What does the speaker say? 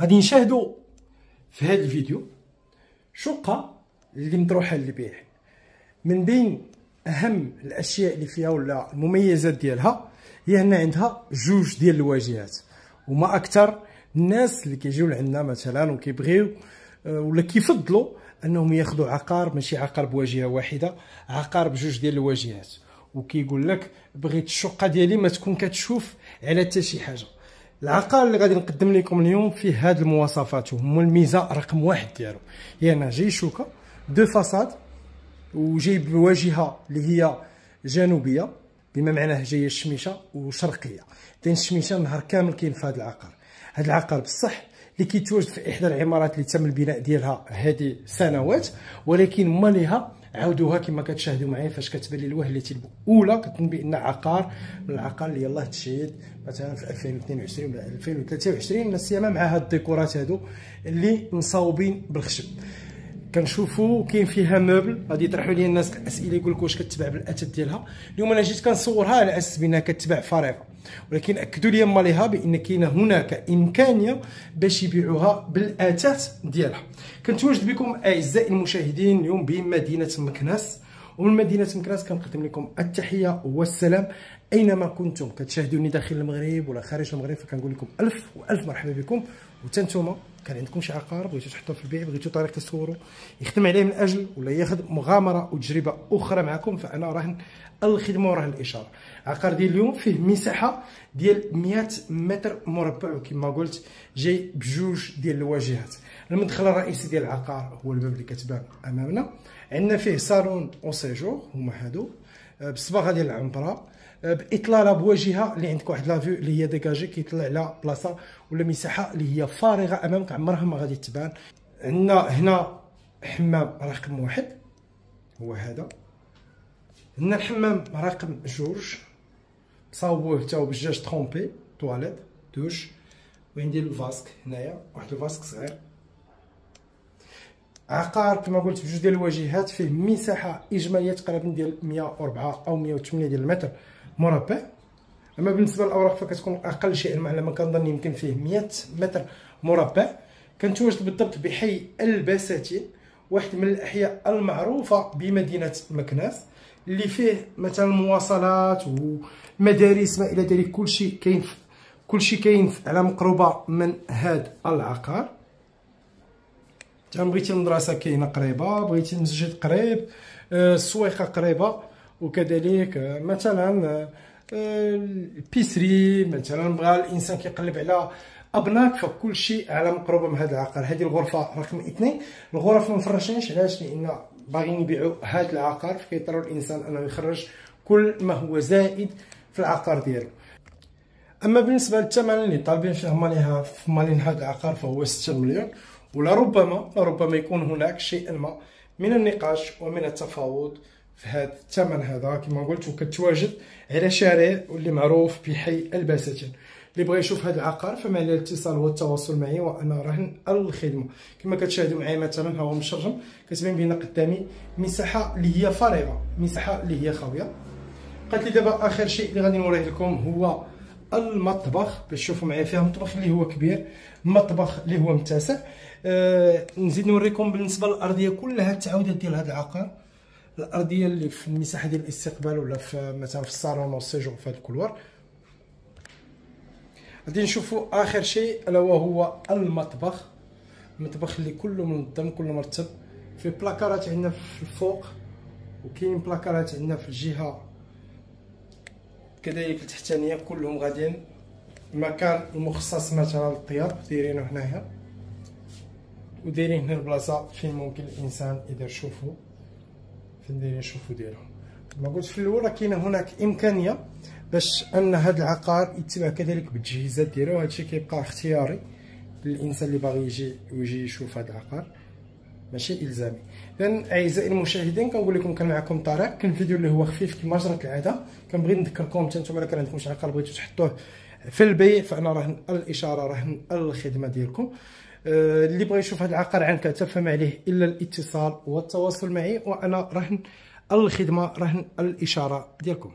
غادي نشاهدوا في هذا الفيديو. شقة اللي مطروحة للبيع من بين أهم الأشياء اللي فيها ولا المميزات ديالها هي أن عندها جوج ديال الواجهات. وما أكثر الناس اللي كيجيو لعندنا مثلا وكيبغيو آه، ولا كيفضلوا أنهم ياخذوا عقار ماشي عقار بواجهة واحدة عقار بجوج ديال الواجهات. وكيقول لك بغيت الشقة ديالي ما تكون كتشوف على حتى شي حاجة. العقار اللي غادي نقدم لكم اليوم فيه هاد المواصفات. وهم الميزة رقم واحد ديالو. هي أنا جاي شوكة دو فاساد وجايب بواجهه اللي هي جنوبية بما معناه جاية الشميشة وشرقية. لأن الشميشة نهار كامل كاين في هذا العقار. هذا العقار بصح اللي كيتواجد في إحدى العمارات اللي تم البناء ديالها هذه سنوات ولكن مالها عاودوها كما كتشاهدوا معايا فاش كتبان لي الوهلة الأولى كتبان بأن عقار من العقار اللي يلاه تشيد مثلا في 2022 ولا 2023 لا سيما مع هاد الديكورات هادو اللي مصاوبين بالخشب. كنشوفوا كاين فيها موبل غادي يطرحوا لي الناس الاسئله يقول لك واش كتباع بالاثاث ديالها. اليوم أنا جيت كنصورها على أساس بانها كتباع فارغه ولكن اكدوا لي ماليها بأن كاينة هناك إمكانية باش يبيعوها بالاثاث ديالها. كنتواجد بكم أعزائي المشاهدين اليوم بمدينة مكناس. ومن مدينة مكناس كنقدم لكم التحية والسلام. أينما كنتم؟ كتشاهدوني داخل المغرب ولا خارج المغرب فكنقول لكم ألف وألف مرحبا بكم. وتنتوما كان عندكم شي عقار بغيتو تحطوه في البيع بغيتو طريقة تصوروا يخدم عليه من أجل ولا ياخذ مغامرة وتجربة أخرى معكم فأنا راهن الخدمة وراه الإشارة. عقار ديال اليوم فيه مساحة ديال 100 متر مربع وكما قلت جاي بجوج ديال الواجهات. المدخل الرئيسي ديال العقار هو الباب اللي كتبان أمامنا. عندنا فيه صالون أو séjour هما هادو. آه، بالصباغة ديال العنبرة. باطلاله بواجهه اللي عندك واحد la vue اللي هي dégagée كيطلع على بلاصة ولا مساحة اللي هي فارغة أمامك عمرها ما غادي تبان. عندنا هنا حمام رقم واحد هو هذا. عندنا الحمام رقم جوج صاوبوه حتى هو بالجاج trempé toilette douche وعندي ال vasque هنايا واحد ال vasque صغير. عقار كما قلت بجوج ديال الواجهات فيه مساحة إجمالية تقريبا ديال 104 أو 108 ديال المتر. مربع. أما بالنسبة للأوراق فكتكون أقل شيء على ما كنظن يمكن فيه 100 متر مربع. كنتواجد بالضبط بحي البساتين واحد من الأحياء المعروفة بمدينة مكناس اللي فيه مثلا مواصلات ومدارس ما إلى ذلك. كلشي كاين كلشي كاين على مقربة من هذا العقار. بغيتي المدرسة كاينة قريبة بغيتي المسجد قريب آه، السويقة قريبة. وكذلك آه، مثلا آه، البيسري مثلا بغى الإنسان كيقلب على أبناك فكل شيء على مقربة من هذا العقار. هذه الغرفة رقم اثنين. الغرف ما مفرشينش علاش؟ لأن باغيين يبيعوا هذا العقار فكيضطر الإنسان أنه يخرج كل ما هو زائد في العقار ديالو. أما بالنسبة للثمن اللي طالبين فيه ماليها في مالين هذا العقار فهو 6 مليون. ولربما لربما يكون هناك شيء ما من النقاش ومن التفاوض في هذا الثمن هذا كما قلت وكتواجد على شارع واللي معروف بحي البساتين اللي بغى يشوف هذا العقار فما عليه الاتصال والتواصل معي وأنا راهن الخدمة. كما كتشاهدوا معايا مثلا ها هو مشرجم كتبان بين قدامي مساحة اللي هي فارغة مساحة اللي هي خاوية. قالت لي دابا آخر شيء اللي غادي نوريه لكم هو المطبخ باش تشوفوا معايا فيها مطبخ اللي هو كبير مطبخ اللي هو متسع آه نزيد نوريكم بالنسبة للأرضية كلها التعاودات ديال هذا العقار. الأرضية اللي في المساحة ديال الاستقبال ولا في مثلا في الصالون والسيجور في هذا الكولوار. غادي نشوفوا آخر شيء ألا وهو المطبخ. المطبخ اللي كله منظم كله مرتب. في بلاكارات عندنا في الفوق وكاين بلاكارات عندنا في الجهة كذلك التحتانية. كلهم غاديين. مكان المخصص مثلا للطياب دايرينه هنايا. ودايرين هنا البلاصة فين ممكن الإنسان إذا شوفوا فين دايرين يشوفوا ديالهم كما قلت في الأول كاينة هناك إمكانية باش أن هذا العقار يتبع كذلك بالتجهيزات ديالو. هادشي كيبقى اختياري للإنسان اللي باغي يجي ويجي يشوف هذا العقار. ماشي إلزامي. اذا أعزائي المشاهدين كنقول لكم كان معكم طارق. كان فيديو اللي هو خفيف كما جرت العادة. كنبغي نذكركم حتى نتوما كان عندكم شي عقار بغيتو تحطوه في البيع فأنا راهن الإشارة راهن الخدمة ديالكم. اللي بغى يشوف هذا العقار عن كتب فما عليه إلا الاتصال والتواصل معي وأنا رهن الخدمة رهن الإشارة ديالكم.